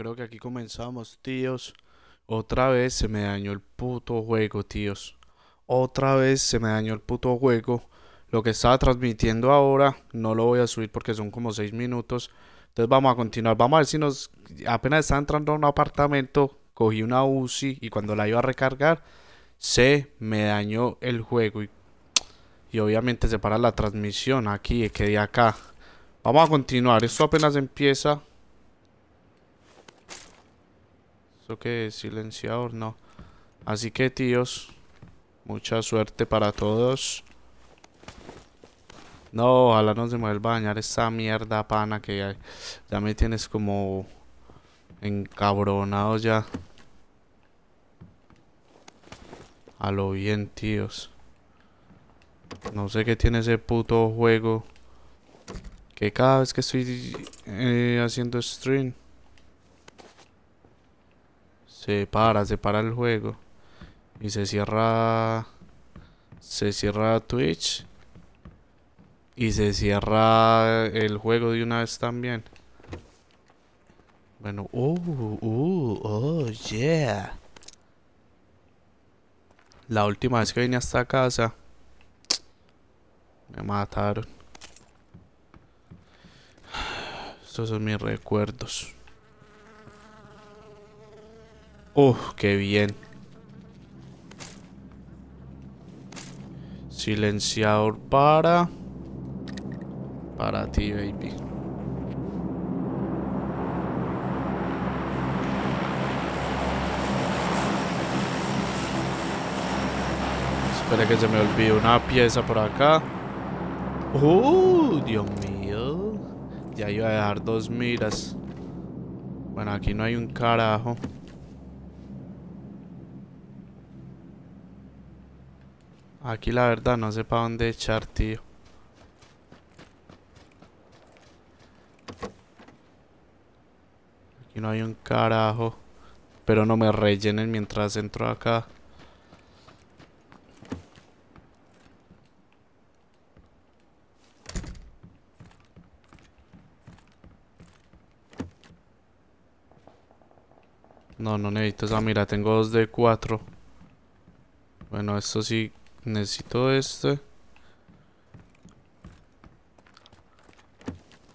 Creo que aquí comenzamos, tíos. Otra vez se me dañó el puto juego, tíos. Otra vez se me dañó el puto juego. Lo que estaba transmitiendo ahora no lo voy a subir porque son como 6 minutos. Entonces vamos a continuar. Vamos a ver si nos... Apenas estaba entrando a un apartamento, cogí una UCI y cuando la iba a recargar se me dañó el juego. Y, y obviamente se para la transmisión aquí, quedé acá. Vamos a continuar. Esto apenas empieza. ¿Esto qué es? Silenciador, no. Así que, tíos, mucha suerte para todos. No, ojalá no se me vuelva a bañar esa mierda pana que ya, ya me tienes como encabronado ya. A lo bien, tíos. No sé qué tiene ese puto juego. Que cada vez que estoy eh, haciendo stream se para, se para el juego y se cierra se cierra Twitch y se cierra el juego de una vez también. Bueno, uh, uh, oh, yeah. La última vez que vine a esta casa me mataron. Estos son mis recuerdos. Uf, qué bien. Silenciador para... Para ti, baby. Espera que se me olvide una pieza por acá. ¡Uh! Dios mío. Ya iba a dejar dos miras. Bueno, aquí no hay un carajo. Aquí la verdad no sé para dónde echar, tío. Aquí no hay un carajo. Pero no me rellenen mientras entro acá. No, no necesito esa mira, tengo dos de cuatro. Bueno, esto sí, necesito este.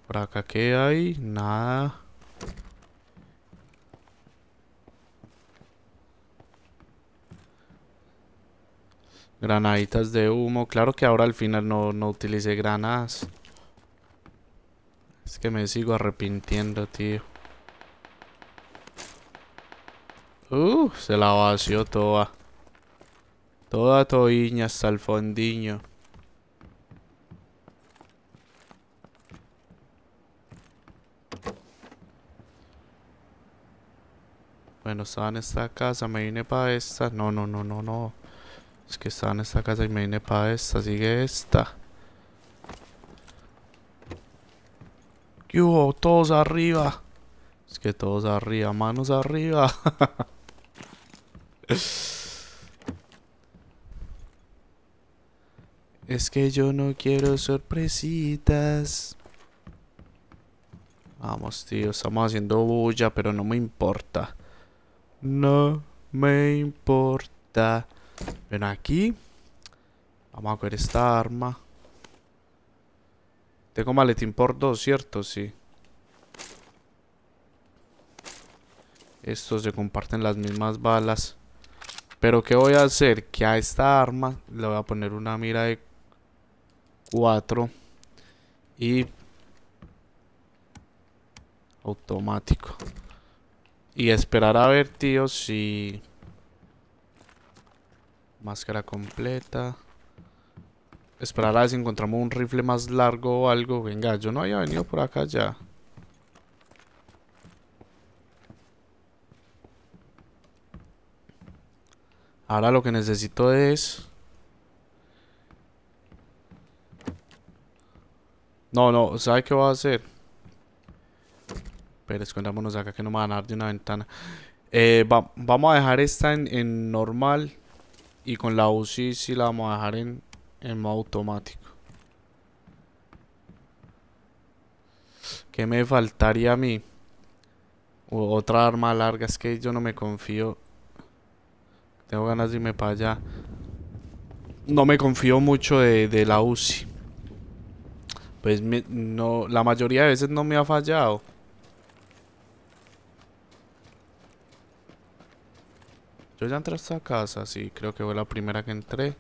Por acá, ¿qué hay? Nada. Granaditas de humo. Claro que ahora al final no, no utilicé granadas. Es que me sigo arrepintiendo, tío. Uh, se la vació toda. Toda toiña hasta el fondiño. Bueno, estaba en esta casa, me vine para esta. No, no, no, no, no. Es que estaba en esta casa y me vine para esta. Sigue esta. ¿Qué hubo? Todos arriba. Es que todos arriba, manos arriba. Es que yo no quiero sorpresitas. Vamos, tío, estamos haciendo bulla, pero no me importa. No me importa. Ven aquí. Vamos a ver esta arma. Tengo maletín por dos, ¿cierto? Sí. Estos se comparten las mismas balas. Pero ¿qué voy a hacer? Que a esta arma le voy a poner una mira de 4 y automático. Y esperar a ver, tío, si... Máscara completa. Esperar a ver si encontramos un rifle más largo o algo. Venga, yo no había venido por acá ya. Ahora lo que necesito es... No, no, ¿sabe qué voy a hacer? Pero escondémonos acá que no me van a dar de una ventana. Eh, vamos a dejar esta en, normal. Y con la UCI sí la vamos a dejar en, en modo automático. ¿Qué me faltaría a mí? otra arma larga. Es que yo no me confío. Tengo ganas de irme para allá. No me confío mucho de, la UCI. Pues no, la mayoría de veces no me ha fallado. Yo ya entré a esta casa, sí, creo que fue la primera que entré.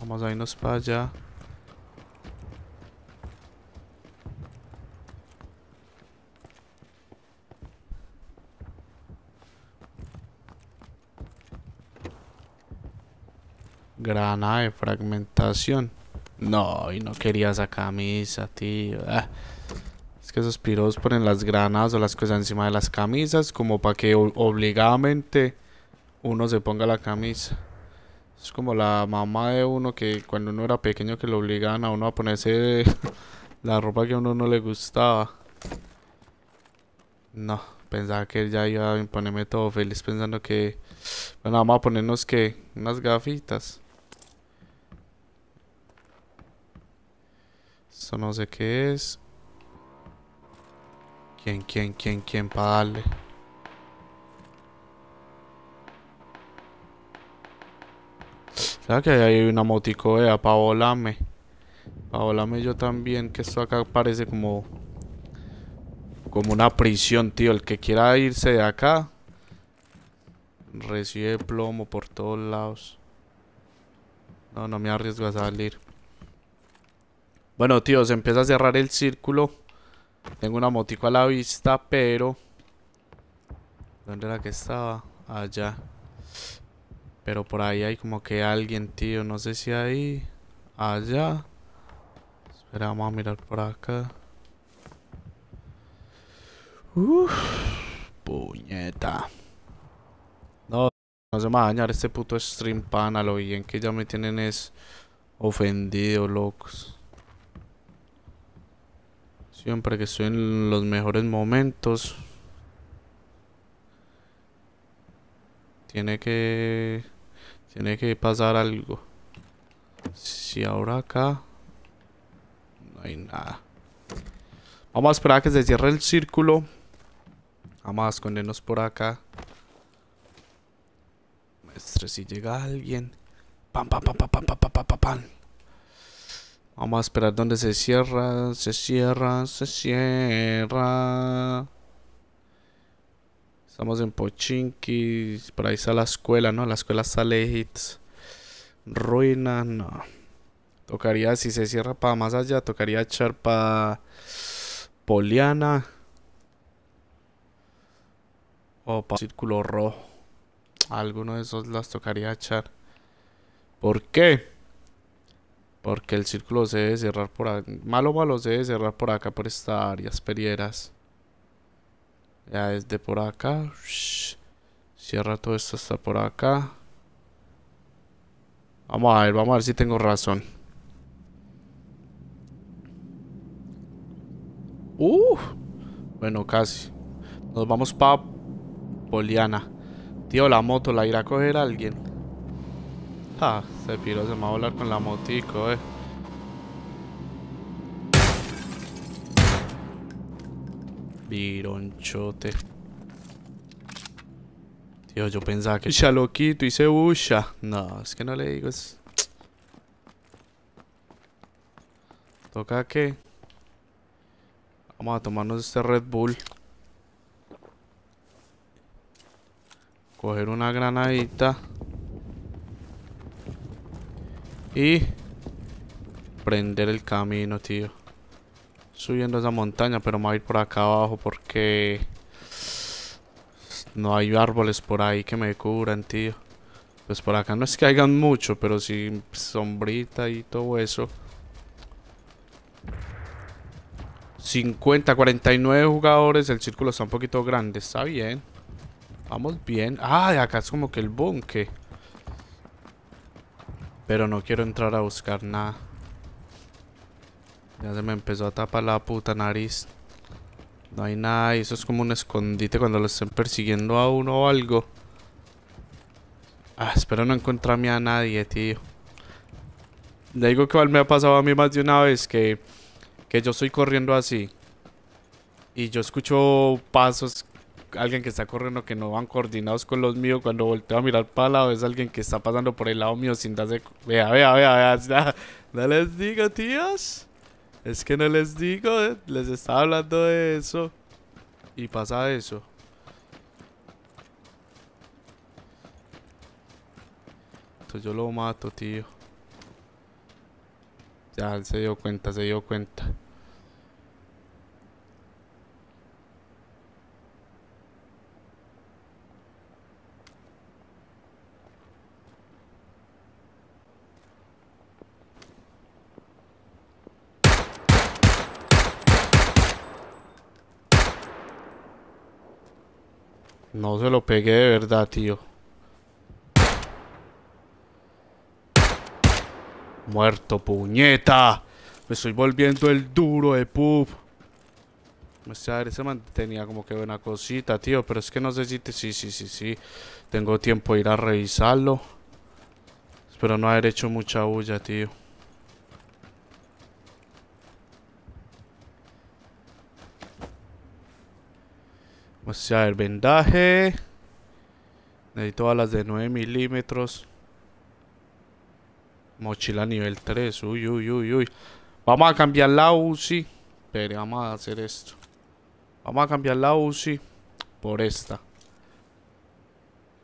Vamos a irnos para allá. Grana de fragmentación. No, y no quería esa camisa, tío. Ah. Es que esos piros ponen las granadas o las cosas encima de las camisas como para que obligadamente uno se ponga la camisa. Es como la mamá de uno que cuando uno era pequeño que lo obligaban a uno a ponerse la ropa que a uno no le gustaba. No, pensaba que ya iba a ponerme todo feliz pensando que... Bueno, vamos a ponernos que unas gafitas. Esto no sé qué es. ¿Quién, quién, quién, quién para darle? ¿Sabes que hay una motico, vea, para volarme? Para volarme yo también, que esto acá parece como... Como una prisión, tío. El que quiera irse de acá... Recibe plomo por todos lados. No, no me arriesgo a salir. Bueno, tío, se empieza a cerrar el círculo. Tengo una motico a la vista, pero... ¿Dónde era que estaba? Allá. Pero por ahí hay como que alguien, tío. No sé si ahí. Allá. Espera, vamos a mirar por acá. Uf, puñeta. No, no se me va a dañar este puto stream pana. Lo bien que ya me tienen es ofendido, locos. Siempre que estoy en los mejores momentos. Tiene que... Tiene que pasar algo. Si ahora acá... No hay nada. Vamos a esperar a que se cierre el círculo. Vamos a escondernos por acá. Maestre, si llega alguien. Pam, pam, pam, pam, pam, pam, pam, pam, pam. Vamos a esperar donde se cierra, se cierra, se cierra. Estamos en Pochinki. Por ahí está la escuela, ¿no? La escuela está lejitos. Ruina, no. Tocaría, si se cierra para más allá, tocaría echar para Poliana. O para Círculo Rojo. Alguno de esos las tocaría echar. ¿Por qué? Porque el círculo se debe cerrar por acá. Malo malo se debe cerrar por acá, por esta área. Perieras. Ya desde por acá. Cierra todo esto hasta por acá. Vamos a ver, vamos a ver si tengo razón. Uh, bueno, casi. Nos vamos para Poliana. Tío, la moto la irá a coger alguien. Ah, se piro, se me va a volar con la motico, eh. Vironchote. Tío, yo pensaba que ya loquito y se busha. No, es que no le digo es... Toca que... Vamos a tomarnos este Red Bull. Coger una granadita. Y... Prender el camino, tío subiendo esa montaña, pero me voy a ir por acá abajo porque no hay árboles por ahí que me cubran, tío. Pues por acá no es que hayan mucho, pero sí sombrita y todo eso. 50, 49 jugadores, el círculo está un poquito grande, está bien. Vamos bien. Ah, acá es como que el búnker. Pero no quiero entrar a buscar nada. Ya se me empezó a tapar la puta nariz. No hay nada, y eso es como un escondite cuando lo estén persiguiendo a uno o algo. Ah, espero no encontrarme a nadie, tío. Le digo que me ha pasado a mí más de una vez que, que yo estoy corriendo así. y yo escucho pasos, alguien que está corriendo que no van coordinados con los míos. Cuando volteo a mirar para el lado, es alguien que está pasando por el lado mío sin darse. Vea, vea, vea, vea. No les digo, tíos. Es que no les digo, les estaba hablando de eso. Y pasa eso. Entonces yo lo mato, tío. Ya se dio cuenta, se dio cuenta. No se lo pegué de verdad, tío. Muerto, puñeta. Me estoy volviendo el duro de pup. O sea, ese man tenía como que buena cosita, tío. Pero es que no sé si... Te... Sí, sí, sí, sí. Tengo tiempo de ir a revisarlo. Espero no haber hecho mucha bulla, tío. Vamos a ver, vendaje. Necesito balas de 9 milímetros. Mochila nivel 3. Uy, uy, uy, uy. Vamos a cambiar la UCI. Espere, vamos a hacer esto. Vamos a cambiar la UCI por esta.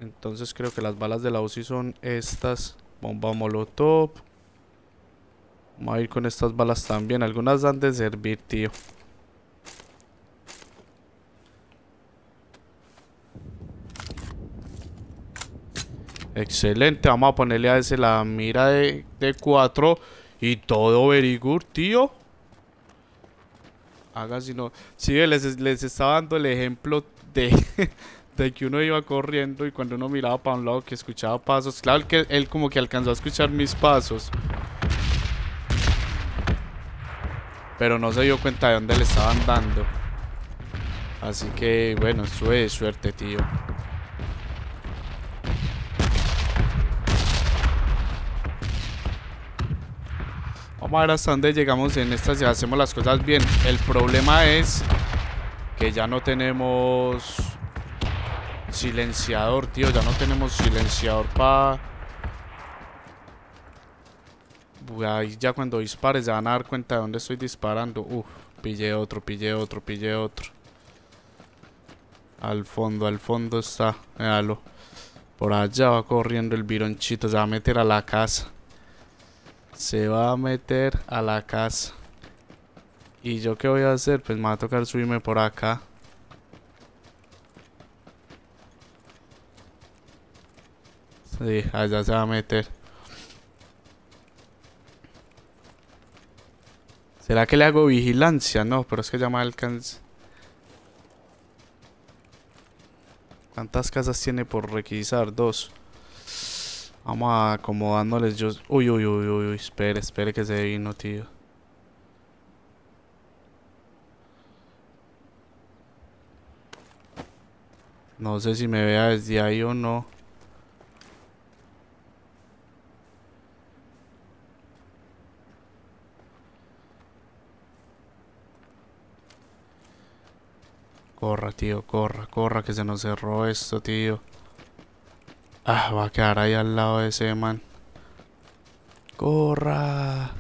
Entonces creo que las balas de la UCI son estas. Bomba molotov. Vamos a ir con estas balas también. Algunas han de servir, tío. Excelente, vamos a ponerle a ese la mira de, 4 y todo very good, tío. Haga si no. Sí, les, les estaba dando el ejemplo de, de que uno iba corriendo y cuando uno miraba para un lado que escuchaba pasos. Claro que él como que alcanzó a escuchar mis pasos. Pero no se dio cuenta de dónde le estaban dando. Así que bueno, eso es suerte, tío. Vamos a ver hasta dónde llegamos en estas si hacemos las cosas bien. El problema es que ya no tenemos silenciador, tío. Ya no tenemos silenciador para... Ahí ya cuando dispares se van a dar cuenta de dónde estoy disparando. Uf, pillé otro, pillé otro, pillé otro. Al fondo, al fondo está. Véalo. Por allá va corriendo el vironchito. Se va a meter a la casa. Se va a meter a la casa. ¿Y yo qué voy a hacer? Pues me va a tocar subirme por acá. Sí, allá se va a meter. ¿Será que le hago vigilancia? No, pero es que ya me alcanza. ¿Cuántas casas tiene por requisar? Dos. Vamos acomodándoles yo... Uy, uy, uy, uy, uy, espere, espere que se vino, tío. No sé si me vea desde ahí o no. Corra, tío, corra, corra, que se nos cerró esto, tío. Ah, va a quedar ahí al lado de ese man. Corra.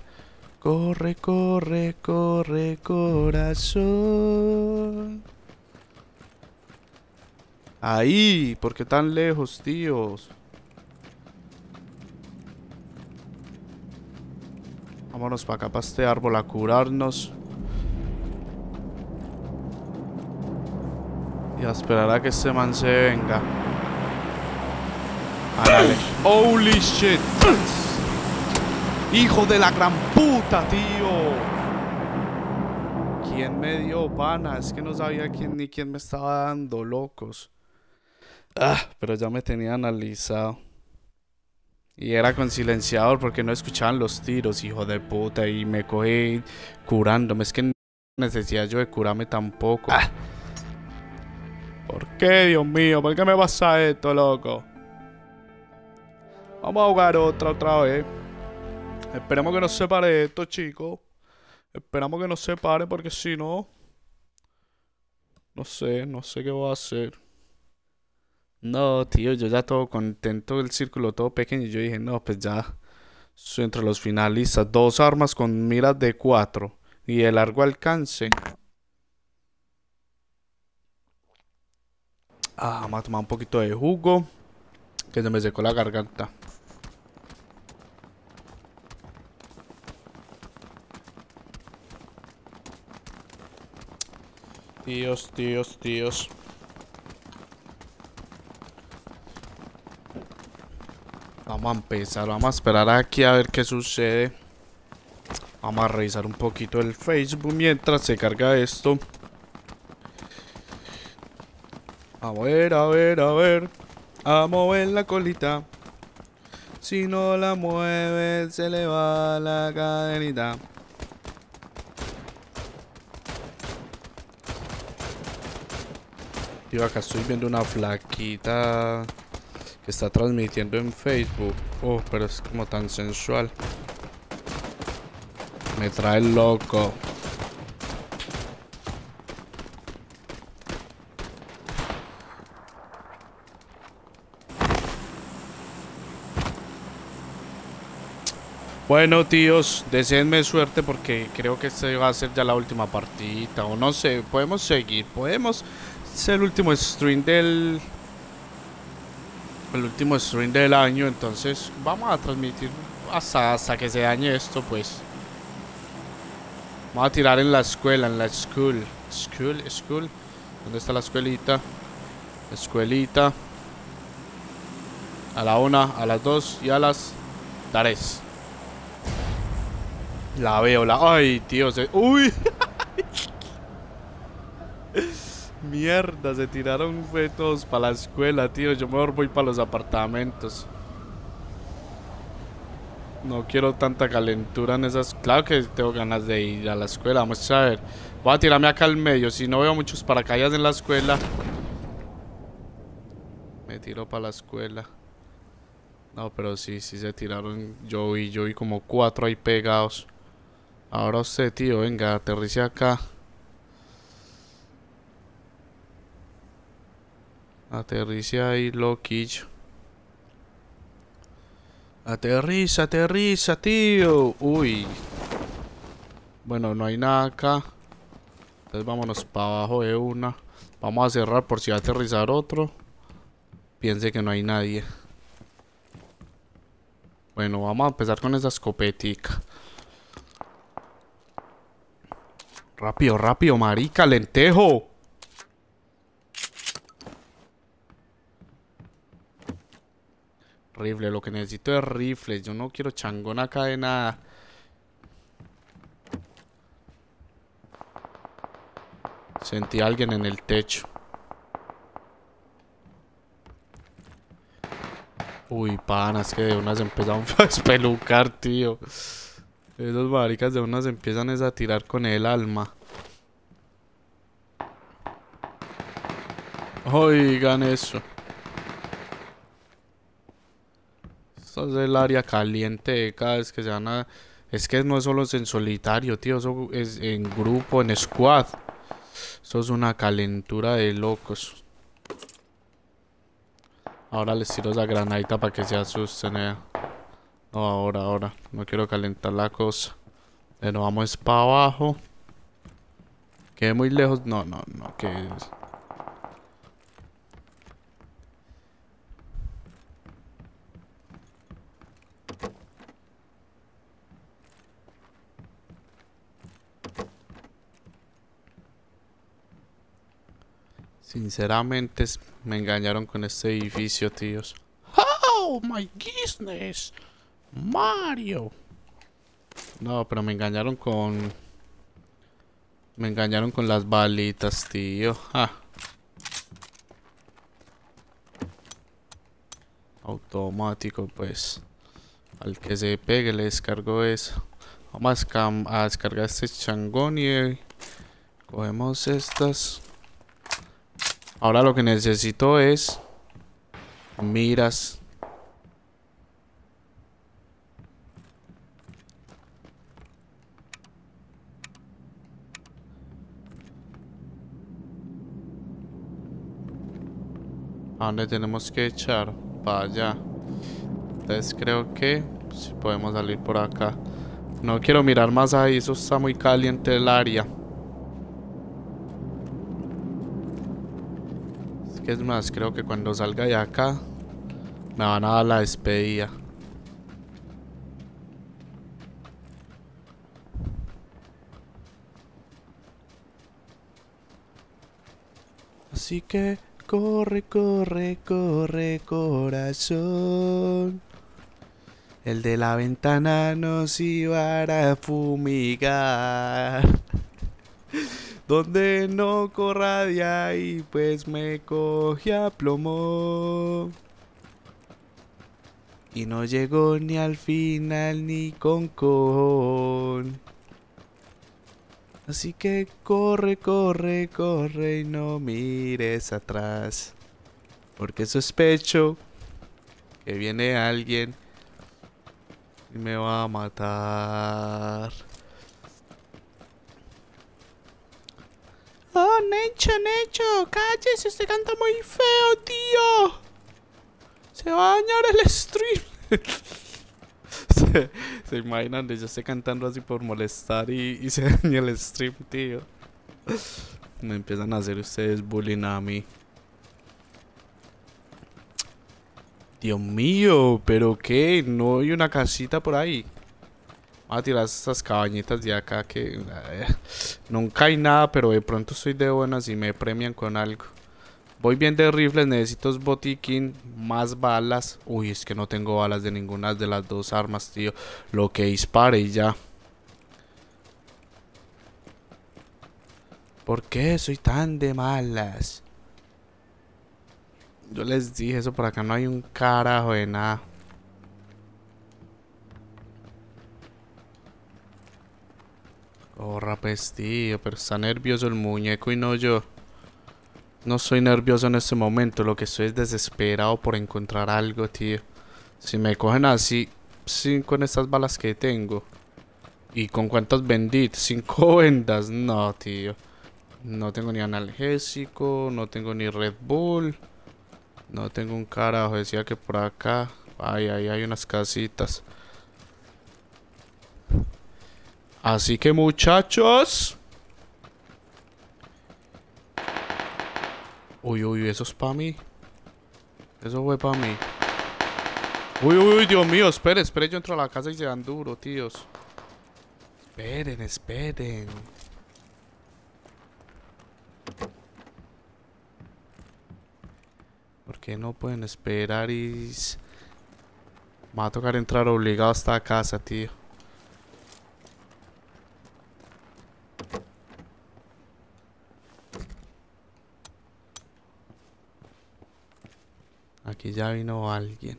Corre, corre, corre, corazón. Ahí, ¿por qué tan lejos, tíos? Vámonos para acá, para este árbol a curarnos. Y a esperar a que este man se venga. Holy shit. Hijo de la gran puta, tío. ¿Quién me dio pana? Es que no sabía quién ni quién me estaba dando, locos. Ah, pero ya me tenía analizado. Y era con silenciador porque no escuchaban los tiros, hijo de puta. Y me cogí curándome. Es que no necesidad yo de curarme tampoco. Ah. ¿Por qué, Dios mío? ¿Por qué me pasa esto, loco? Vamos a jugar otra otra vez. Esperemos que no se pare esto, chicos. Esperamos que no se pare porque si no... No sé, no sé qué voy a hacer. No, tío, yo ya todo contento, el círculo todo pequeño. Yo dije, no, pues ya soy entre los finalistas. Dos armas con miras de cuatro y de largo alcance. Ah, vamos a tomar un poquito de jugo. Que se me secó la garganta. Tíos, tíos, tíos. Vamos a empezar, vamos a esperar aquí a ver qué sucede. Vamos a revisar un poquito el Facebook mientras se carga esto. A ver, a ver, a ver. A mover la colita. Si no la mueve, se le va la cadenita. Acá estoy viendo una flaquita que está transmitiendo en Facebook. Oh, pero es como tan sensual. Me trae loco. Bueno, tíos, deseenme suerte porque creo que este va a ser ya la última partida. O no sé, podemos seguir. Podemos ser el último stream del. El último stream del año. Entonces, vamos a transmitir hasta, hasta que se dañe esto, pues. Vamos a tirar en la escuela, en la school. School, school. ¿Dónde está la escuelita? Escuelita. A la una, a las dos y a las tres. La veo, la... Ay, tío, se... ¡Uy! Mierda, se tiraron fetos para la escuela, tío. Yo mejor voy para los apartamentos. No quiero tanta calentura en esas... Claro que tengo ganas de ir a la escuela. Vamos a ver. Voy a tirarme acá al medio. Si no veo muchos paracaídas en la escuela... Me tiro para la escuela. No, pero sí, sí se tiraron. Yo vi, yo vi como cuatro ahí pegados. Ahora usted, tío, venga, aterrice acá. Aterrice ahí, loquillo. Aterriza, aterriza, tío. Uy. Bueno, no hay nada acá. Entonces vámonos para abajo de una. Vamos a cerrar por si va a aterrizar otro. Piense que no hay nadie. Bueno, vamos a empezar con esa escopetica. Rápido, rápido, marica, lentejo. Rifle, lo que necesito es rifles. Yo no quiero changón acá de nada. Sentí a alguien en el techo. Uy, panas, que de unas empezaron a espelucar, tío. Esos maricas de unas empiezan a tirar con el alma. Oigan eso. El área caliente cada vez que se van a... Es que no es solo en solitario, tío. Eso es en grupo, en squad. Eso es una calentura de locos. Ahora les tiro esa granadita para que se asusten, eh. No, ahora, ahora. No quiero calentar la cosa. Pero vamos para abajo. Quede muy lejos. No, no, no. Que Sinceramente me engañaron con este edificio, tíos. Oh my goodness. Mario. No, pero me engañaron con... Me engañaron con las balitas, tío. Ah. Automático, pues. Al que se pegue le descargo eso. Vamos a, a descargar este changón y... Cogemos estas. Ahora lo que necesito es... Miras ¿A dónde tenemos que echar? Para allá. Entonces creo que si podemos salir por acá. No quiero mirar más ahí, eso está muy caliente el área. Que es más, creo que cuando salga de acá me van a dar la despedida. Así que corre, corre, corre, corazón. El de la ventana nos iba a fumigar. Donde no corra de ahí, pues me coge a plomo. Y no llegó ni al final ni con con. Así que corre, corre, corre y no mires atrás. Porque sospecho que viene alguien y me va a matar. Oh, Necho, Necho, cállese, este canta muy feo, tío. Se va a dañar el stream. se, imaginan yo esté cantando así por molestar y, se daña el stream, tío. Me empiezan a hacer ustedes bullying a mí. Dios mío, pero qué, no hay una casita por ahí. Voy a tirar estas cabañitas de acá que eh, nunca hay nada, pero de pronto soy de buenas y me premian con algo. Voy bien de rifles, necesito botiquín, más balas. Uy, es que no tengo balas de ninguna de las dos armas, tío. Lo que dispare y ya. ¿Por qué soy tan de malas? Yo les dije eso, por acá no hay un carajo de nada. Oh, rapes, tío, pero está nervioso el muñeco y no yo. No soy nervioso en este momento, lo que estoy es desesperado por encontrar algo, tío. Si me cogen así, sin con estas balas que tengo. ¿Y con cuántas vendí? ¿Cinco vendas? No, tío. No tengo ni analgésico, no tengo ni Red Bull. No tengo un carajo, decía que por acá. Ay, ay, hay unas casitas. Así que muchachos... Uy, uy, eso es para mí. Eso fue para mí. Uy, uy, Dios mío, esperen, esperen, yo entro a la casa y se dan duro, tíos. Esperen, esperen. ¿Por qué no pueden esperar y... Me va a tocar entrar obligado a esta casa, tío. Aquí ya vino alguien.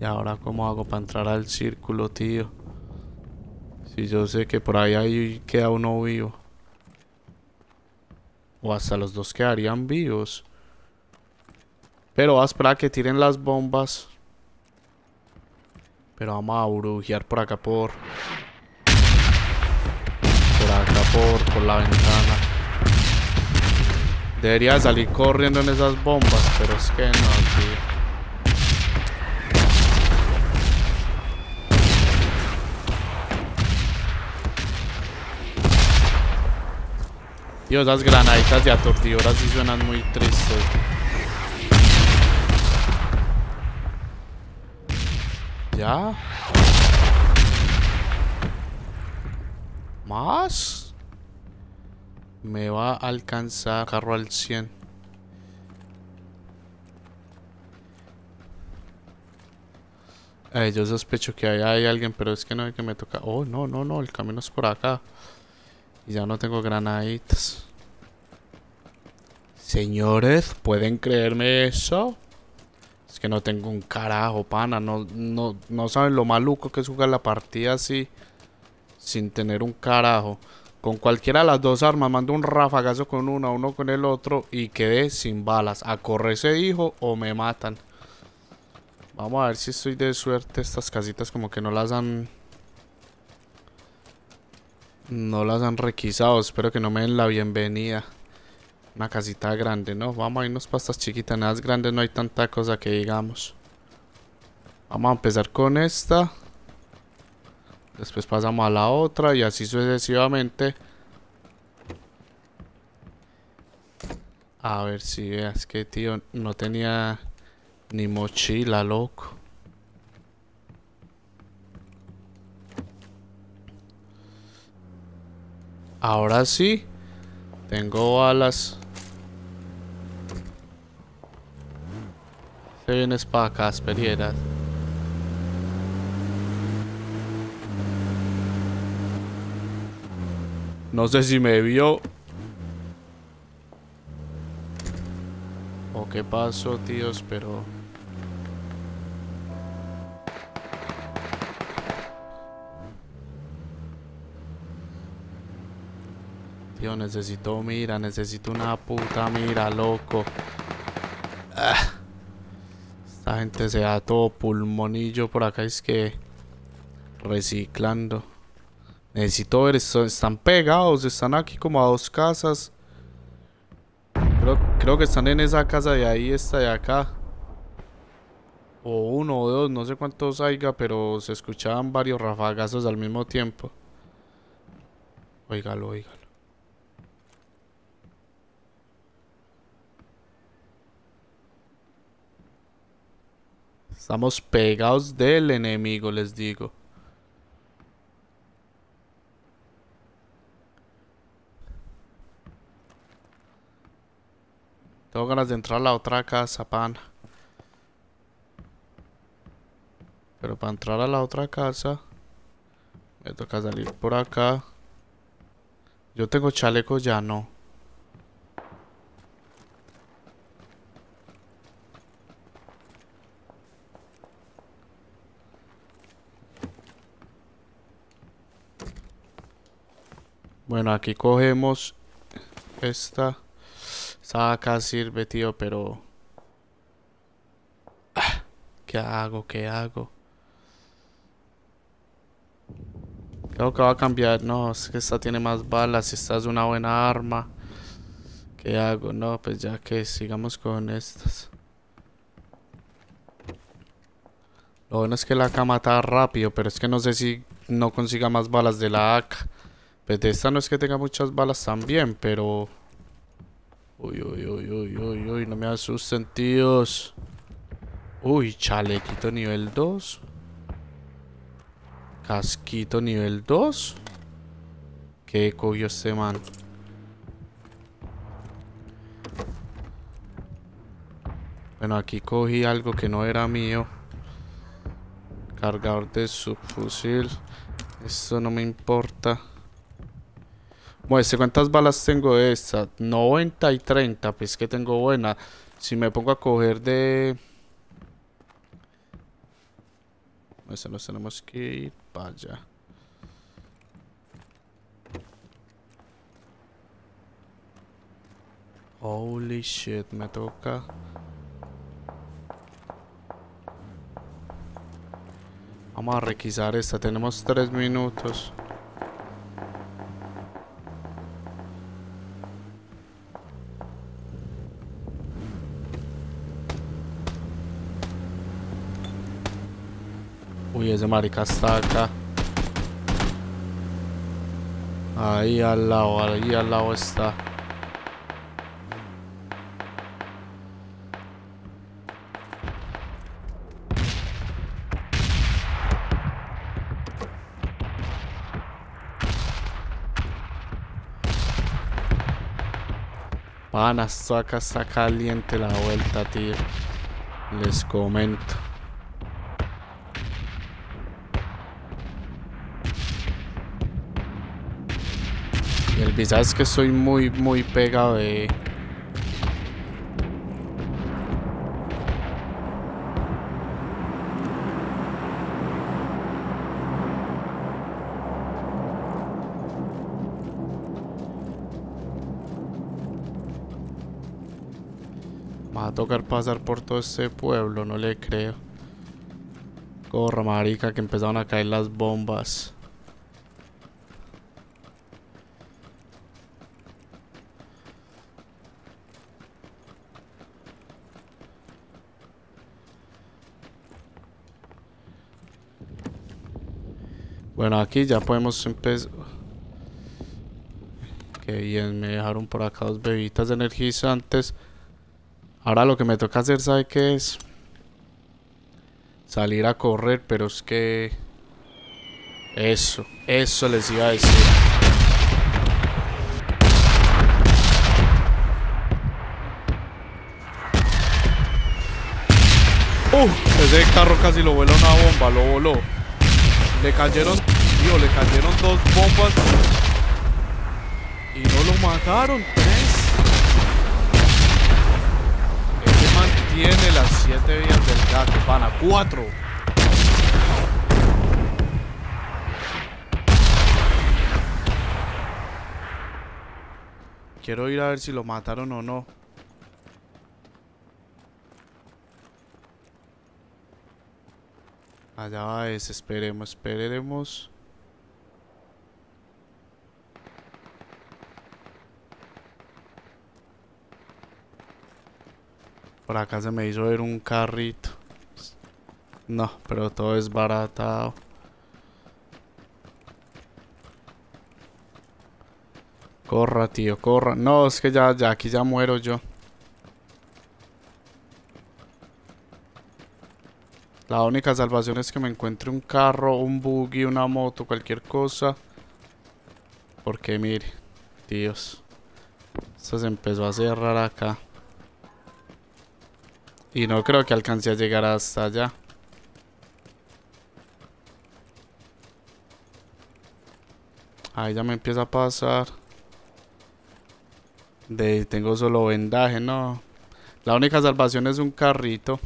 Y ahora cómo hago para entrar al círculo, tío. Si yo sé que por ahí, ahí queda uno vivo. O hasta los dos quedarían vivos. Pero va a esperar a que tiren las bombas. Pero vamos a brujear por acá por... Por acá por, por la ventana. Debería salir corriendo en esas bombas, pero es que no, tío. Dios, esas granaditas de atortidoras sí suenan muy tristes. Ya. Más. Me va a alcanzar carro al 100. Eh, yo sospecho que ahí hay alguien, pero es que no hay que me toca. Oh, no, no, no, el camino es por acá. Y ya no tengo granaditas. Señores, ¿pueden creerme eso? Es que no tengo un carajo, pana. No, no, no saben lo maluco que es jugar la partida así. Sin tener un carajo. Con cualquiera de las dos armas mando un rafagazo con una, uno con el otro y quedé sin balas. A correr se dijo o me matan. Vamos a ver si estoy de suerte. Estas casitas como que no las han... No las han requisado. Espero que no me den la bienvenida. Una casita grande, ¿no? Vamos a irnos para estas chiquitas. Nada grandes no hay tanta cosa que digamos. Vamos a empezar con esta. Después pasamos a la otra y así sucesivamente. A ver si veas que tío no tenía ni mochila, loco. Ahora sí. Tengo balas. Se vienes para acá. No sé si me vio. O qué pasó, tíos, pero... Tío, necesito mira, necesito una puta mira, loco. Esta gente se da todo pulmonillo por acá, es que... Reciclando. Necesito ver, están pegados, están aquí como a dos casas. Creo, que están en esa casa de ahí, esta de acá. O uno o dos, no sé cuántos haya, pero se escuchaban varios rafagazos al mismo tiempo. Oígalo, oígalo. Estamos pegados del enemigo, les digo. Tengo ganas de entrar a la otra casa, pan. Pero para entrar a la otra casa, me toca salir por acá. Yo tengo chaleco ya, no. Bueno, aquí cogemos esta. Saca, sirve, tío, pero... Ah, ¿Qué hago? ¿Qué hago? Creo que va a cambiar. No, es que esta tiene más balas. Esta es una buena arma. ¿Qué hago? No, pues ya que sigamos con estas. Lo bueno es que la AK mata rápido, pero es que no sé si no consiga más balas de la AK. Pues de esta no es que tenga muchas balas también, pero... Uy, uy, uy, uy, uy, uy, no me asusten, tíos. Uy, chalequito nivel 2. Casquito nivel 2. ¿Qué cogió este man? Bueno, aquí cogí algo que no era mío. Cargador de subfusil. Esto no me importa. Muestre cuántas balas tengo de esta. 90 y 30, pues que tengo buena. Si me pongo a coger de... Muestre, nos tenemos que ir para allá. Holy shit, me toca. Vamos a requisar esta, tenemos tres minutos. Uy, marica está acá. Ahí al lado, ahí al lado está. Esto acá está caliente la vuelta, tío. Les comento. Porque que soy muy, muy pegado de... Va a tocar pasar por todo este pueblo, no le creo. Corra, marica, que empezaron a caer las bombas. Bueno, aquí ya podemos empezar. Qué bien, me dejaron por acá dos bebitas energizantes. Ahora lo que me toca hacer, ¿sabe qué es? Salir a correr, pero es que... Eso, eso les iba a decir. ¡Uh! Ese carro casi lo vuela una bomba, lo voló. Le cayeron, tío, le cayeron dos bombas. Y no lo mataron, tres. Ese mantiene las siete vías del gato, van a cuatro. Quiero ir a ver si lo mataron o no. Allá ese, esperemos, esperemos. Por acá se me hizo ver un carrito. No, pero todo es baratado. Corra, tío, corra. No, es que ya, ya aquí ya muero yo. La única salvación es que me encuentre un carro, un buggy, una moto, cualquier cosa. Porque mire, Dios. Esto se empezó a cerrar acá. Y no creo que alcance a llegar hasta allá. Ahí ya me empieza a pasar. De, tengo solo vendaje, no. La única salvación es un carrito.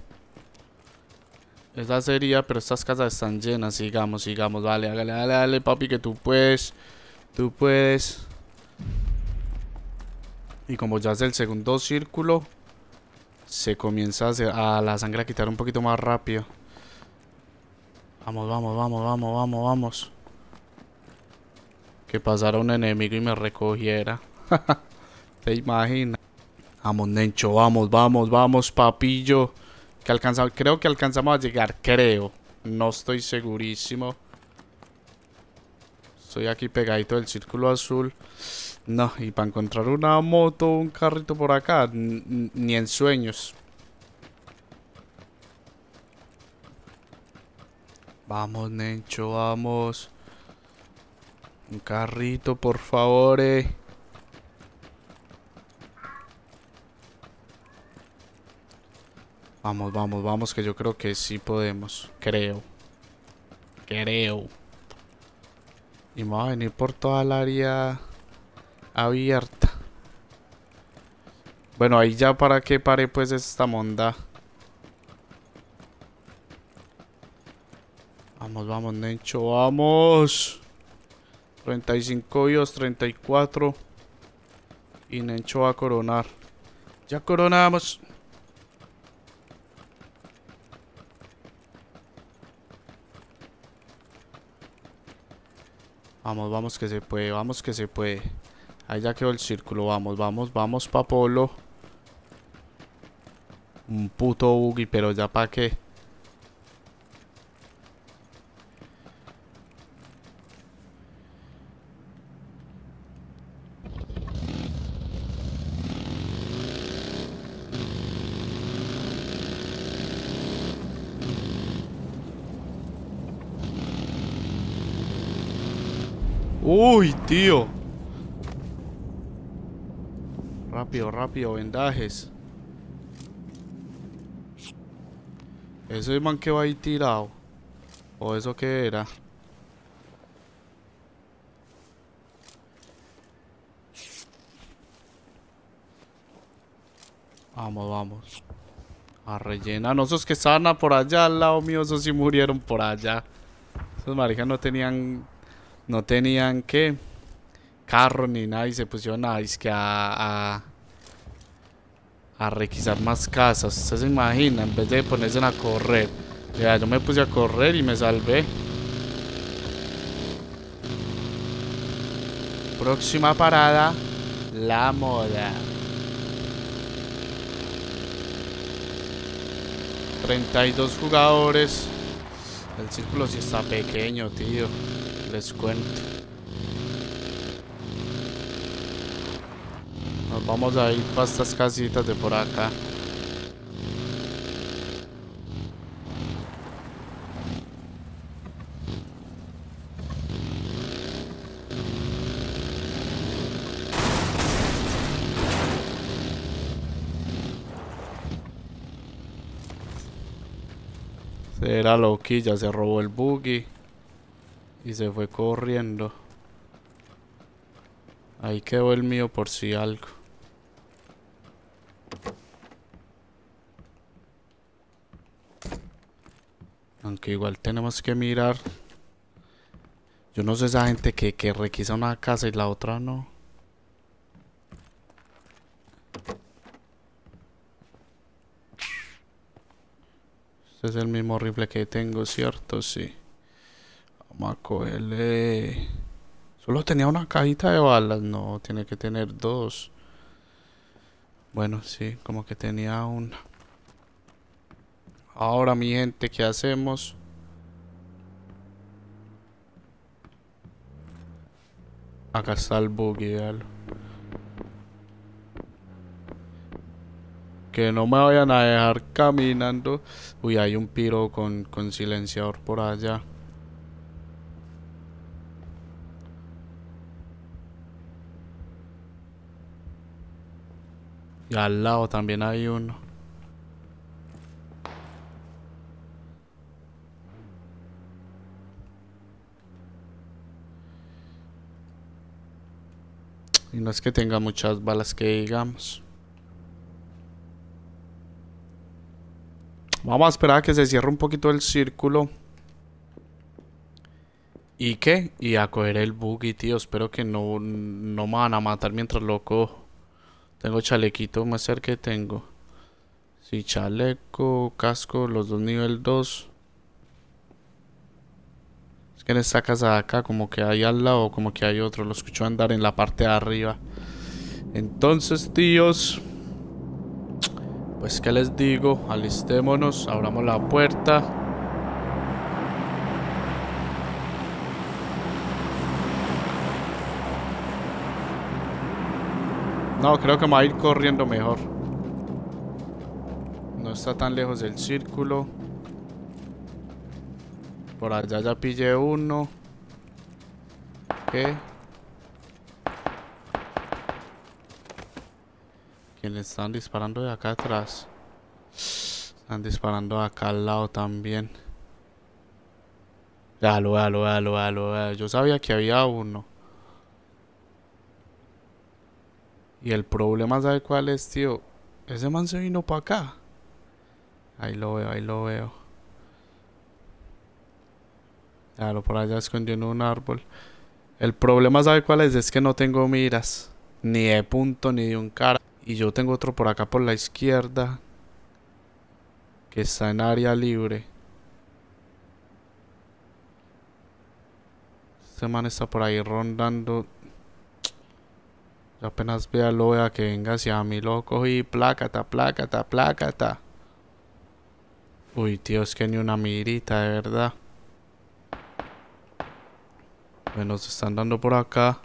Esa sería, pero estas casas están llenas. Sigamos, sigamos. Vale, dale, dale, dale, papi, que tú puedes. Tú puedes. Y como ya es el segundo círculo, se comienza a, la sangre a quitar un poquito más rápido. Vamos, vamos, vamos, vamos, vamos, vamos. Que pasara un enemigo y me recogiera. ¿Te imaginas? Vamos, Nencho, vamos, vamos, vamos, papillo. Que alcanza, creo que alcanzamos a llegar, creo. No estoy segurísimo. Estoy aquí pegadito del círculo azul. No, y para encontrar una moto, un carrito por acá, ni en sueños. Vamos, Nencho, vamos. Un carrito, por favor, eh. Vamos, vamos, vamos, que yo creo que sí podemos. Creo. Creo. Y me va a venir por toda el área abierta. Bueno, ahí ya para que pare pues esta monda. Vamos, vamos, Nencho, vamos. 35 vivos, 34. Y Nencho va a coronar. Ya coronamos. Vamos, vamos que se puede, vamos que se puede. Ahí ya quedó el círculo. Vamos, vamos, vamos pa' Polo. Un puto buggy, pero ya pa' qué. Uy, tío. Rápido, rápido, vendajes. ¿Ese man que va ahí tirado? ¿O eso qué era? Vamos, vamos. A rellenar. Esos que estaban por allá al lado mío, esos sí murieron por allá. Esos marijas no tenían... No tenían, ¿qué? Carro ni nada y se pusieron a, que a, requisar más casas. Usted se imagina, en vez de ponerse a correr. Ya, yo me puse a correr y me salvé. Próxima parada, la moda. 32 jugadores. El círculo sí está pequeño, tío. Les cuento. Vamos a ir para estas casitas de por acá. Era Loki, ya se robó el buggy. Y se fue corriendo. Ahí quedó el mío por si algo. Aunque igual tenemos que mirar. Yo no sé esa gente que, requisa una casa y la otra no. Este es el mismo rifle que tengo, ¿cierto? Sí. Vamos a cogerle... Solo tenía una cajita de balas. No, tiene que tener dos. Bueno, sí, como que tenía una. Ahora, mi gente, ¿qué hacemos? Acá está el buggy, Que no me vayan a dejar caminando. Uy, hay un piro con, con silenciador por allá. Y al lado también hay uno. Y no es que tenga muchas balas que digamos. Vamos a esperar a que se cierre un poquito el círculo. ¿Y qué? Y a coger el buggy, tío. Espero que no, no me van a matar mientras lo cojo. Tengo chalequito, más cerca que tengo. Sí, chaleco, casco, los dos nivel 2. Que en esta casa de acá, como que hay al lado, como que hay otro. Lo escucho andar en la parte de arriba. Entonces, tíos. Pues, ¿qué les digo? Alistémonos, abramos la puerta. No, creo que me va a ir corriendo mejor. No está tan lejos del círculo. Por allá ya pillé uno. ¿Qué? le están disparando de acá atrás. Están disparando acá al lado también. Ya lo veo, lo veo, lo lo veo. Yo sabía que había uno. Y el problema, ¿sabe cuál es, tío? Ese man se vino para acá. Ahí lo veo, ahí lo veo. Lo por allá escondió en un árbol. El problema, ¿sabe cuál es? Es que no tengo miras. Ni de punto, ni de un cara. Y yo tengo otro por acá por la izquierda. Que está en área libre. Este man está por ahí rondando. Yo apenas vea lo vea que venga hacia mí, loco. Y plácata, plácata, plácata. Uy, tío, es que ni una mirita, de verdad. Se están dando por acá.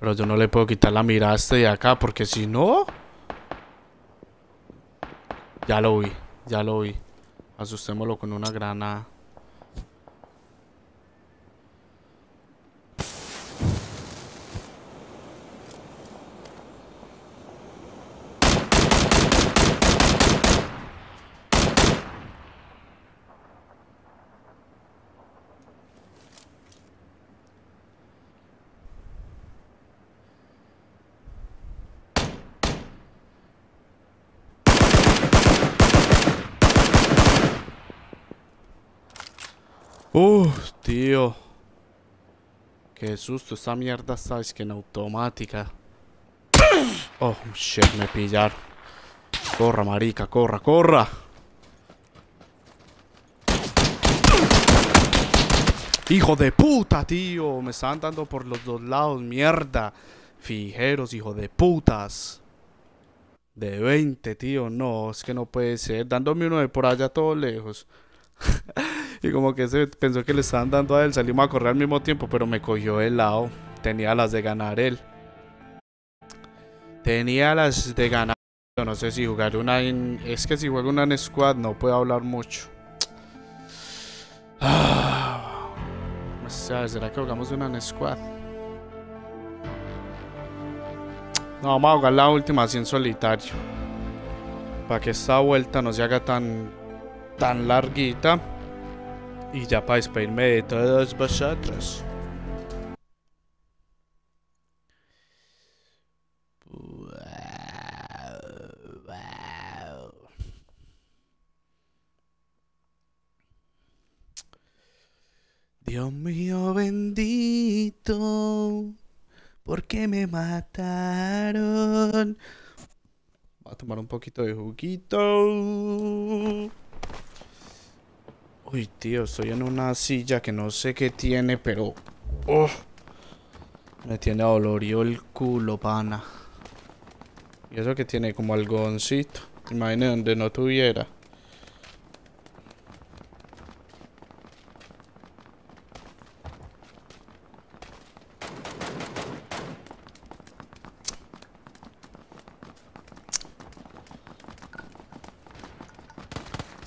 Pero yo no le puedo quitar la mirada a este de acá, porque si no... Ya lo vi, ya lo vi. Asustémoslo con una granada. Uf, tío. Qué susto, esta mierda sabes que en automática. Oh, shit, me pillaron. Corra, marica, corra, corra. Hijo de puta, tío. Me estaban dando por los dos lados, mierda. Fijeros, hijo de putas. De 20, tío. No, es que no puede ser. Dándome uno de por allá todo lejos. y como que se pensó que le estaban dando a él. Salimos a correr al mismo tiempo, pero me cogió el lado. Tenía las de ganar él. Tenía las de ganar. Yo no sé si jugar una en... Es que si juego una en squad no puedo hablar mucho. Ah. ¿será que jugamos una en squad? No, vamos a jugar la última así en solitario. Para que esta vuelta no se haga tan, tan larguita. Y ya para despedirme de todos vosotros. Dios mío bendito, ¿por qué me mataron? Voy a tomar un poquito de juguito. Uy, tío, estoy en una silla que no sé qué tiene, pero... Oh, me tiene dolorío el culo, pana. Y eso que tiene como algodoncito. Imagínate donde no tuviera.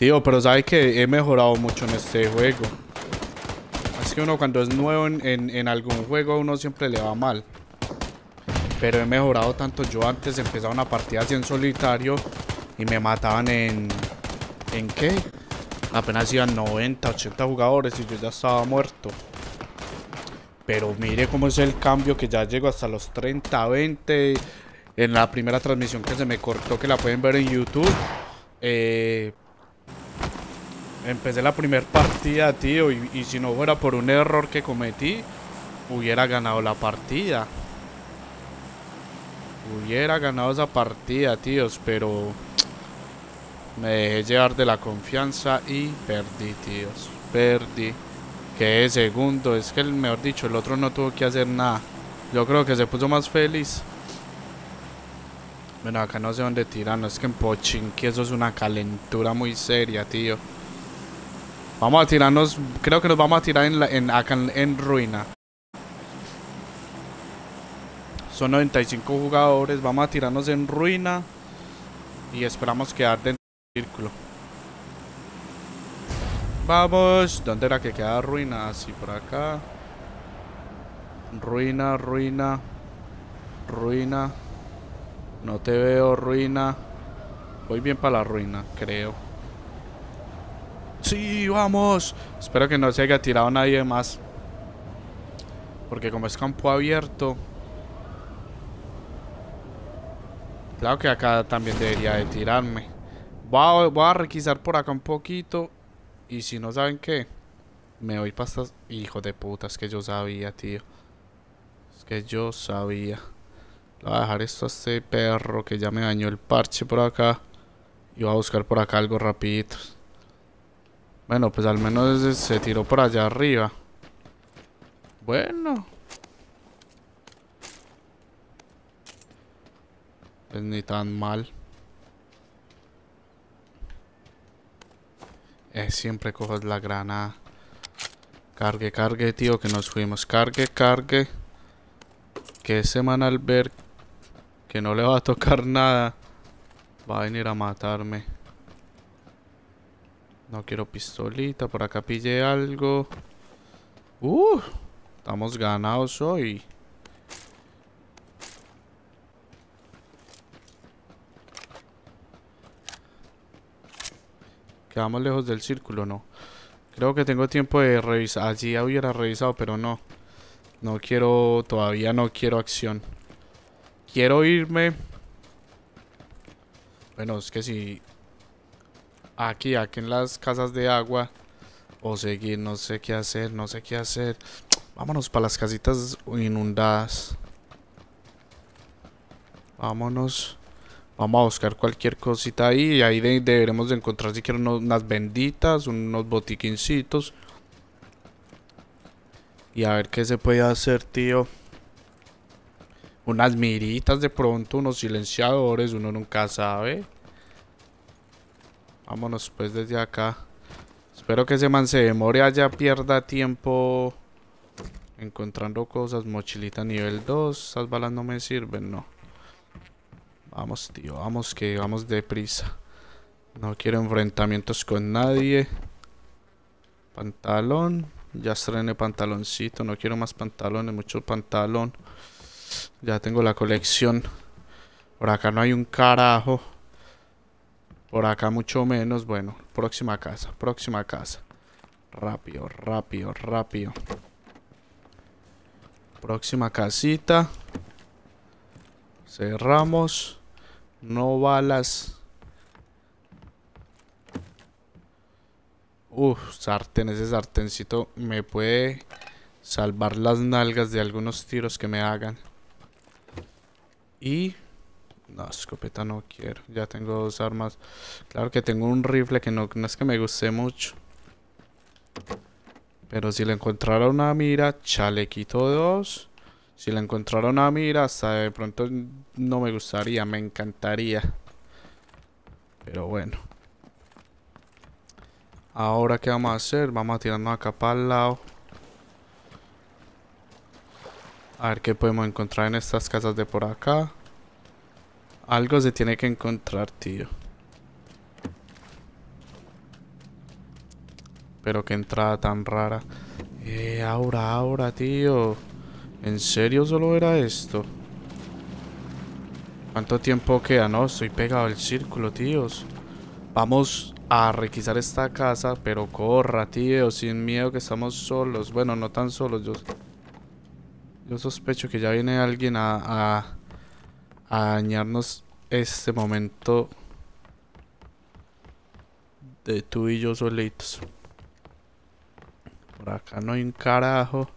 Pero sabe que he mejorado mucho en este juego. Es que uno cuando es nuevo en, algún juego, uno siempre le va mal. Pero he mejorado tanto. Yo antes empezaba una partida así en solitario y me mataban en... ¿En qué? Apenas iban 90, 80 jugadores y yo ya estaba muerto. Pero mire cómo es el cambio que ya llego hasta los 30, 20. En la primera transmisión que se me cortó, que la pueden ver en YouTube. Eh, Empecé la primera partida, tío, y, si no fuera por un error que cometí, hubiera ganado la partida. Hubiera ganado esa partida, tíos, pero me dejé llevar de la confianza y perdí, tíos. Perdí. Que segundo, es que el mejor dicho, el otro no tuvo que hacer nada. Yo creo que se puso más feliz. Bueno, acá no sé dónde tiran, es que en Pochinki eso es una calentura muy seria, tío. Vamos a tirarnos, creo que nos vamos a tirar en, la, acá en, ruina. Son 95 jugadores, vamos a tirarnos en ruina y esperamos quedar dentro del círculo. Vamos, ¿dónde era que queda ruina? Así por acá. Ruina, ruina, ruina. No te veo, ruina. Voy bien para la ruina, creo. Sí, vamos. Espero que no se haya tirado nadie más. Porque como es campo abierto... Claro que acá también debería de tirarme. Voy a, requisar por acá un poquito. Y si no saben qué, me voy para estas... Hijo de puta, es que yo sabía, tío. Es que yo sabía. voy a dejar esto a este perro que ya me dañó el parche por acá. Y voy a buscar por acá algo rapidito. Bueno, pues al menos se tiró por allá arriba. Bueno. Pues ni tan mal. Eh, siempre cojo la granada. Cargue, cargue, tío, que nos fuimos. Cargue, cargue. Que ese man al ver que no le va a tocar nada, va a venir a matarme. No quiero pistolita. Por acá pille algo. Uh, estamos ganados hoy. Quedamos lejos del círculo, no. Creo que tengo tiempo de revisar. Allí hubiera revisado, pero no. No quiero, todavía no quiero acción. Quiero irme. Bueno, es que si aquí, aquí en las casas de agua. O seguir, no sé qué hacer, no sé qué hacer. Vámonos para las casitas inundadas. Vámonos Vamos a buscar cualquier cosita ahí y ahí deberemos de encontrar siquiera unas benditas, unos botiquincitos. Y a ver qué se puede hacer, tío. Unas miritas de pronto, unos silenciadores, uno nunca sabe. Vámonos pues desde acá. Espero que ese man se demore allá, pierda tiempo encontrando cosas. Mochilita nivel 2. Esas balas no me sirven, no. Vamos, tío, vamos que vamos deprisa. No quiero enfrentamientos con nadie. Pantalón. Ya estrené pantaloncito. No quiero más pantalones. Mucho pantalón. Ya tengo la colección. Por acá no hay un carajo. Por acá mucho menos. Bueno, próxima casa. Próxima casa. Rápido, rápido, rápido. Próxima casita. Cerramos. No balas. Uf, sartén, ese sartencito me puede salvar las nalgas de algunos tiros que me hagan. Y... No, escopeta no quiero. Ya tengo dos armas. Claro que tengo un rifle que no, no es que me guste mucho. Pero si le encontrara una mira, chalequito dos. Si le encontrara una mira, hasta de pronto no me gustaría, me encantaría. Pero bueno. Ahora, ¿qué vamos a hacer? Vamos a tirarnos acá para el lado. A ver qué podemos encontrar en estas casas de por acá. Algo se tiene que encontrar, tío. Pero qué entrada tan rara. Eh, ahora, ahora, tío. ¿En serio solo era esto? ¿Cuánto tiempo queda? No, estoy pegado al círculo, tíos. Vamos a requisar esta casa, pero corra, tío, sin miedo que estamos solos. Bueno, no tan solos, yo... Yo sospecho que ya viene alguien a, a, a dañarnos este momento de tú y yo solitos. Por acá no hay un carajo.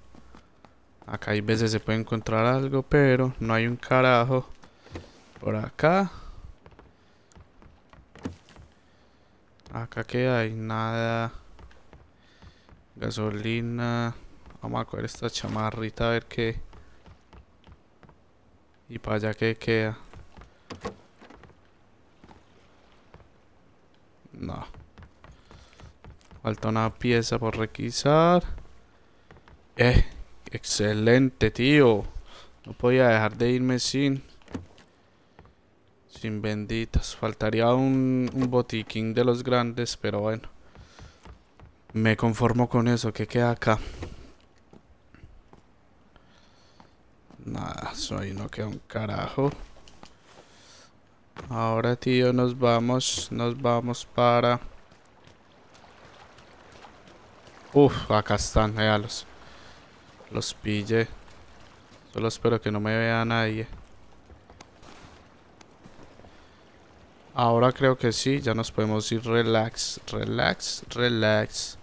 Acá hay veces se puede encontrar algo, pero no hay un carajo. Por acá. Acá que hay nada. Gasolina. Vamos a coger esta chamarrita a ver qué. Y para allá que queda. No. Falta una pieza por requisar. Eh, excelente, tío. No podía dejar de irme sin... Sin benditas. Faltaría un, un botiquín de los grandes, pero bueno. Me conformo con eso. ¿Qué queda acá? Nada, soy no queda un carajo. Ahora, tío, nos vamos. Nos vamos para... Uf, acá están, véalos. Los pille. Solo espero que no me vea nadie. Ahora creo que sí, ya nos podemos ir relax, relax, relax.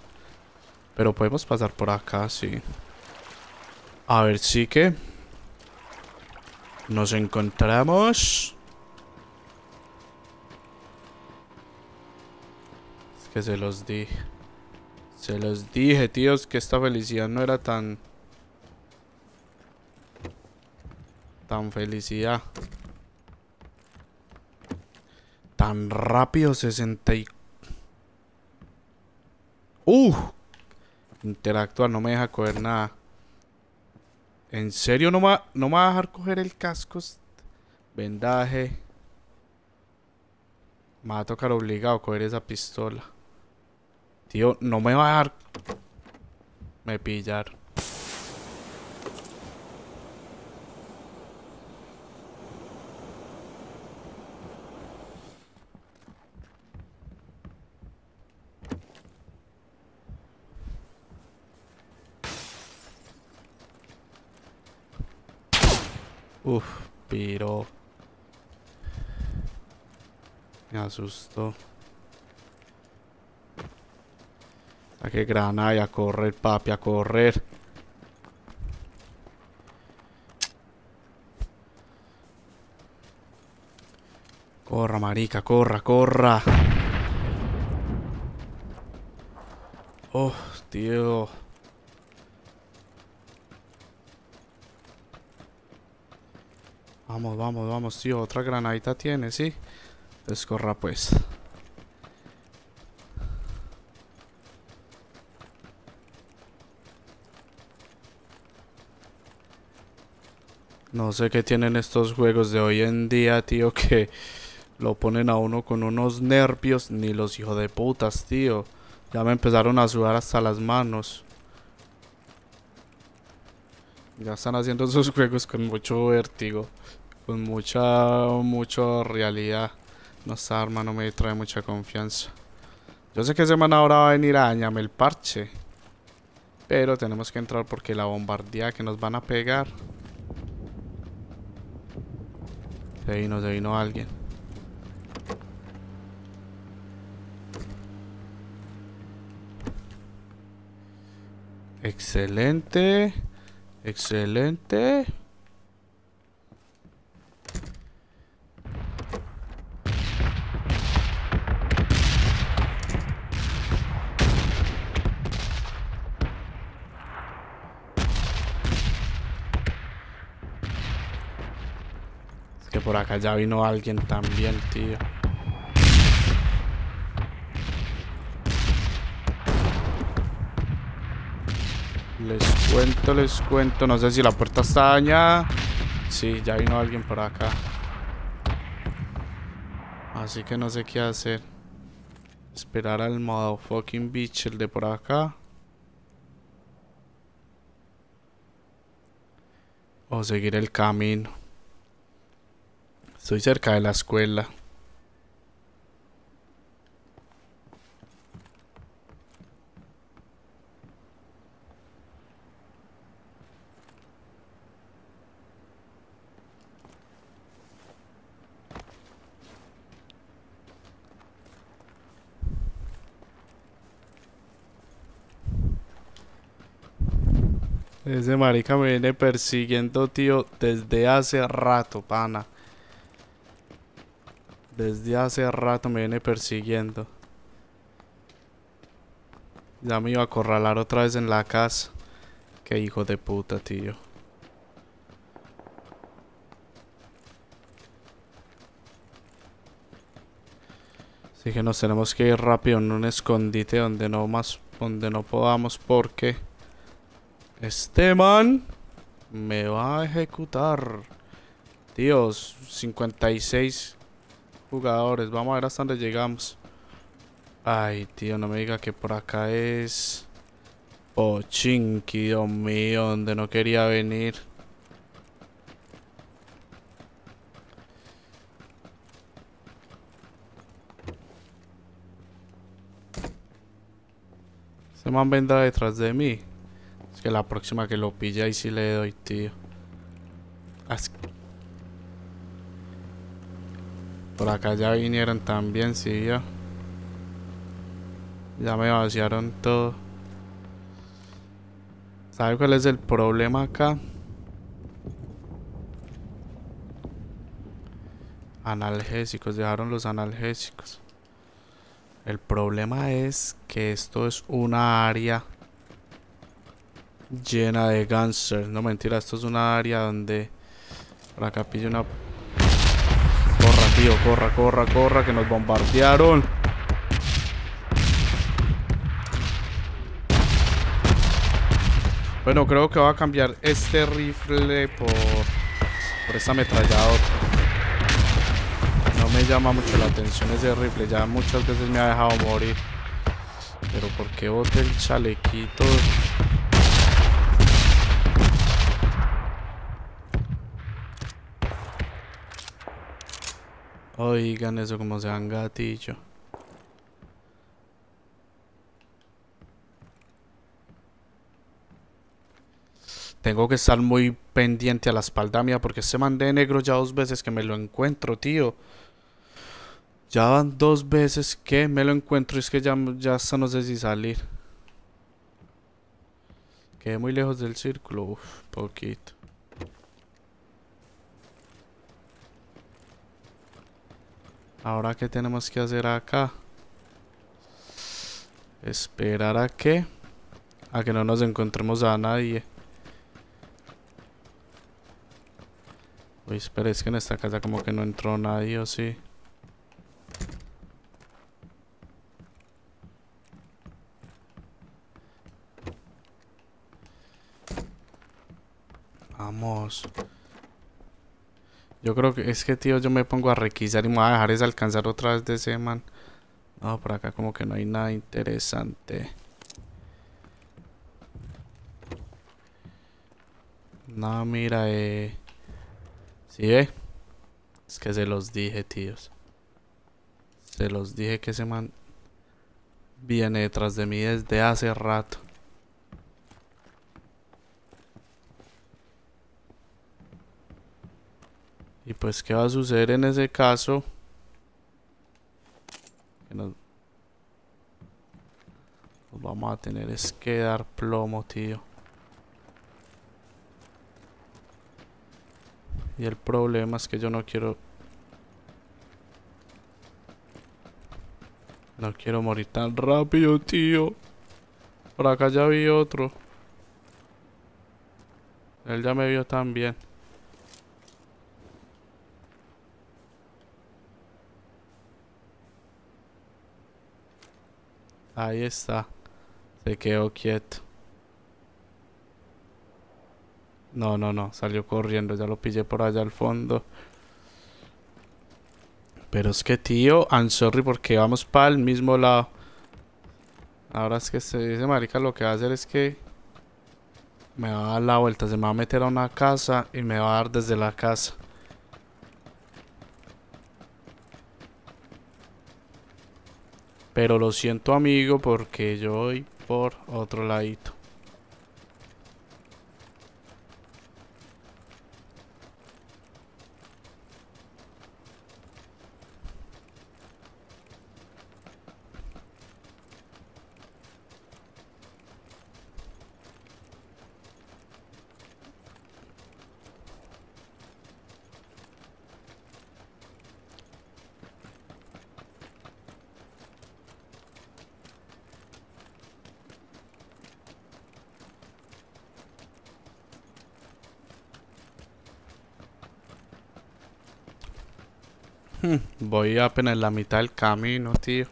Pero podemos pasar por acá, sí. A ver, sí que... Nos encontramos... Es que se los dije. Se los dije, tíos, que esta felicidad no era tan... Tan felicidad. Tan rápido 60 y... ¡Uh! Interactuar, no me deja coger nada. ¿En serio no me, no me va a dejar coger el casco? Vendaje. Me va a tocar obligado a coger esa pistola. Tío, no me va a dejar... Me pillar. Uf, pero... Me asustó. A que granada y a correr, papi, a correr. Corra, marica, corra, corra. Oh, tío. Vamos, vamos, vamos, tío. Otra granadita tiene, ¿sí? Descorra, pues. No sé qué tienen estos juegos de hoy en día, tío, que lo ponen a uno con unos nervios, ni los hijos de putas, tío. Ya me empezaron a sudar hasta las manos. Ya están haciendo esos juegos con mucho vértigo, con mucha, mucha realidad. No, arma no me trae mucha confianza. Yo sé que ese man ahora va a venir a dañarme el parche. Pero tenemos que entrar porque la bombardía que nos van a pegar Se vino, se vino alguien. Excelente. Excelente. Por acá ya vino alguien también, tío. Les cuento, les cuento. No sé si la puerta está dañada. Sí, ya vino alguien por acá. Así que no sé qué hacer. Esperar al modo fucking bitch, el de por acá. O seguir el camino. Estoy cerca de la escuela. Ese marica me viene persiguiendo, tío, desde hace rato, pana. Desde hace rato me viene persiguiendo. Ya me iba a acorralar otra vez en la casa. Qué hijo de puta, tío. Así que nos tenemos que ir rápido en un escondite donde no más, donde no podamos porque este man me va a ejecutar. Dios, 56 jugadores. Vamos a ver hasta dónde llegamos. Ay, tío, no me diga que por acá es... Oh, chinky, Dios mío, donde no quería venir. Se man vendrá detrás de mí. Es que la próxima que lo pilla ahí sí le doy, tío. Por acá ya vinieron también, sí, ya. Ya me vaciaron todo. ¿Sabe cuál es el problema acá? Analgésicos, dejaron los analgésicos. El problema es que esto es una área llena de gangsters. No mentira, esto es una área donde por acá pillo una Corra, corra, corra, que nos bombardearon. Bueno, creo que va a cambiar este rifle por, por esta ametralladora. No me llama mucho la atención ese rifle. Ya muchas veces me ha dejado morir. Pero ¿por qué bote el chalequito? Oigan eso como se han gatillo. Tengo que estar muy pendiente a la espalda mía porque se man de negro ya dos veces que me lo encuentro, tío. Ya van dos veces que me lo encuentro y es que ya, ya hasta no sé si salir. Quedé muy lejos del círculo, uff, poquito. Ahora, ¿qué tenemos que hacer acá? Esperar a que... A que no nos encontremos a nadie. Uy, espera, es que en esta casa como que no entró nadie, ¿o sí? Vamos. Yo creo que es que, tío, yo me pongo a requisar y me voy a dejar es alcanzar otra vez de ese man. No, por acá como que no hay nada interesante. No, mira, eh... ¿Sí ve? Es que se los dije, tíos. Se los dije que ese man viene detrás de mí desde hace rato. Y pues, ¿qué va a suceder en ese caso? nos... vamos a tener es que dar plomo, tío. Y el problema es que yo no quiero... No quiero morir tan rápido, tío. Por acá ya vi otro. Él ya me vio también. Ahí está. Se quedó quieto. No, no, no. Salió corriendo. Ya lo pillé por allá al fondo. Pero es que, tío, I'm sorry porque vamos para el mismo lado. Ahora es que se dice marica lo que va a hacer es que me va a dar la vuelta. Se me va a meter a una casa y me va a dar desde la casa. Pero lo siento amigo porque yo voy por otro ladito. Voy apenas en la mitad del camino, tío.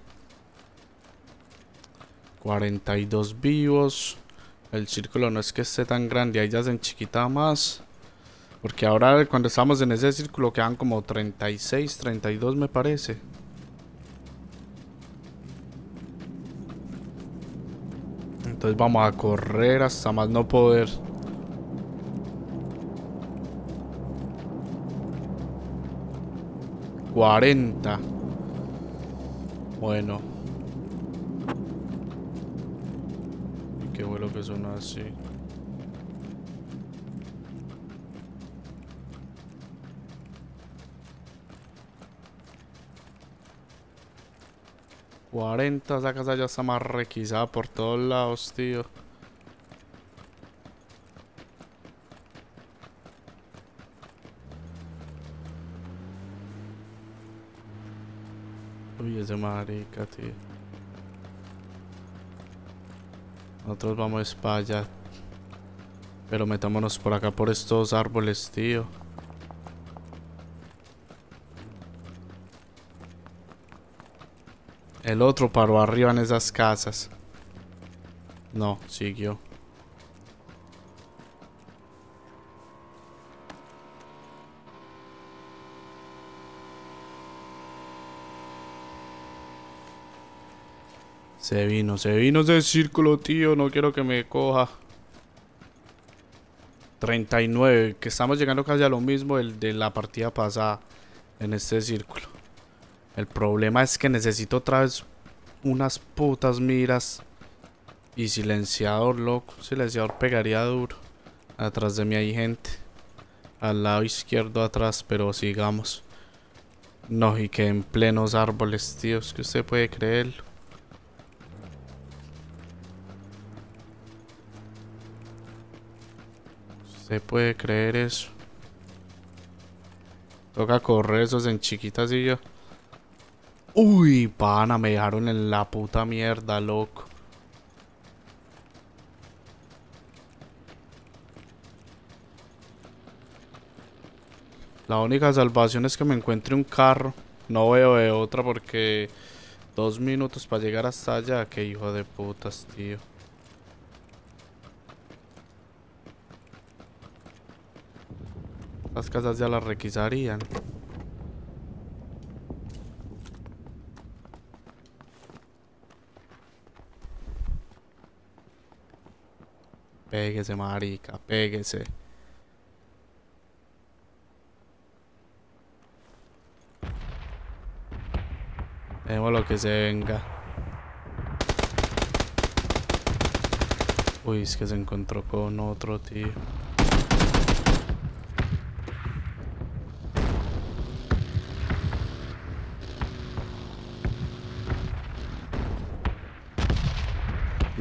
42 vivos. El círculo no es que esté tan grande, ahí ya se enchiquita más. Porque ahora cuando estamos en ese círculo quedan como 36, 32 me parece. Entonces vamos a correr hasta más no poder. 40. Bueno. Qué bueno que son así. Cuarenta, esa casa ya está más requisada por todos lados, tío. Uy, Nosotros vamos para allá. Pero metámonos por acá, por estos árboles, tío. El otro paró arriba en esas casas. No, siguió. Se vino, se vino ese círculo, tío. No quiero que me coja. 39, que estamos llegando casi a lo mismo el de la partida pasada en este círculo. El problema es que necesito otra vez unas putas miras y silenciador, loco. Silenciador pegaría duro. Atrás de mí hay gente. Al lado izquierdo atrás, pero sigamos. No, y que en plenos árboles, tío. Es que usted puede creerlo. Se puede creer eso. Toca correr esos en chiquitas y yo. Uy, pana, me dejaron en la puta mierda, loco. La única salvación es que me encuentre un carro. No veo de otra porque dos minutos para llegar hasta allá. Qué hijo de putas, tío. Las casas ya las requisarían. Péguese, marica, péguese. Vemos lo que se venga. Uy, es que se encontró con otro, tío.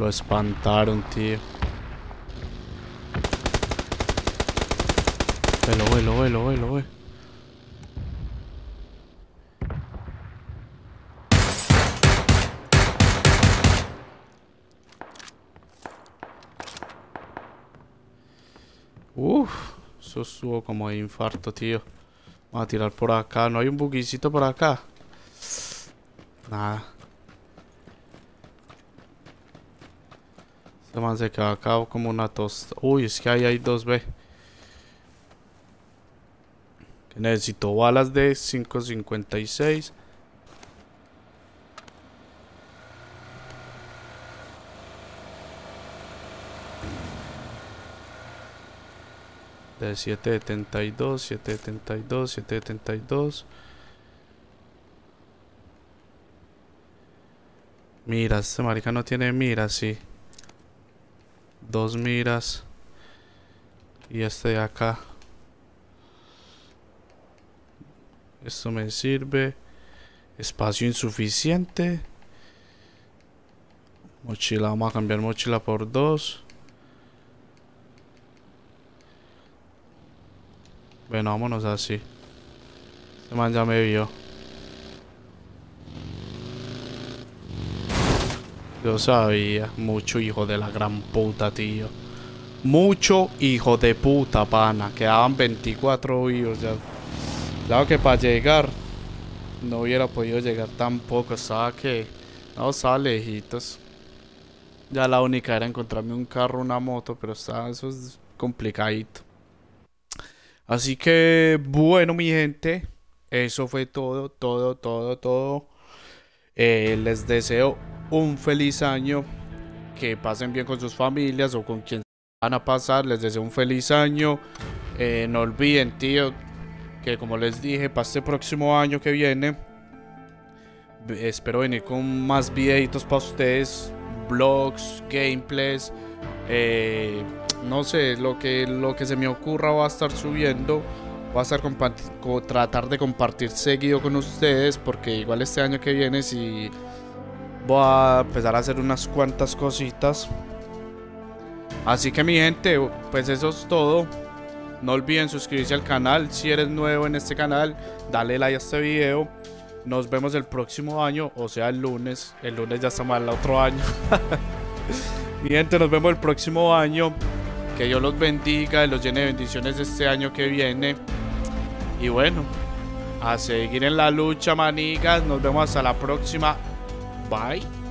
Lo espantaron, tío. Velo, velo, velo, velo, velo. Uf, eso estuvo como de infarto, tío. Vamos a tirar por acá. ¿No hay un buguicito por acá? Nada. Man se quedó acá como una tosta. Uy, es que ahí hay dos B. Que necesito balas de 5.56. De 772, 772, 772. Mira, este marica no tiene miras, sí. Dos miras. Y este de acá. Esto me sirve. Espacio insuficiente. Mochila, vamos a cambiar mochila por dos. Bueno, vámonos así. Este man ya me vio. Yo sabía. Mucho hijo de la gran puta, tío. Mucho hijo de puta, pana. Quedaban 24 vivos ya. Claro que para llegar no hubiera podido llegar tampoco. Estaba que... No, estaba lejitos. Ya la única era encontrarme un carro, una moto, pero está, eso es complicadito. Así que, bueno, mi gente, eso fue todo, todo, todo, todo. Eh, les deseo un feliz año. Que pasen bien con sus familias o con quien van a pasar. Les deseo un feliz año. Eh, no olviden, tío, que como les dije, para este próximo año que viene, espero venir con más videitos para ustedes, vlogs, gameplays, eh, no sé, lo que, lo que se me ocurra va a estar subiendo. Va a estar tratar de compartir seguido con ustedes porque igual este año que viene si voy a empezar a hacer unas cuantas cositas. Así que mi gente, pues eso es todo. No olviden suscribirse al canal. Si eres nuevo en este canal, dale like a este video. Nos vemos el próximo año, o sea, el lunes. El lunes ya estamos al otro año. Mi gente, nos vemos el próximo año. Que Dios los bendiga y los llene de bendiciones este año que viene. Y bueno, a seguir en la lucha, manigas. Nos vemos hasta la próxima. Bye.